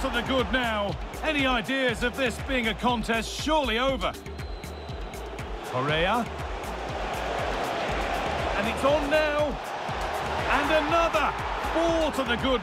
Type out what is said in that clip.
to the good now. Any ideas of this being a contest surely over? Correa. And it's on now. And another. Four to the good.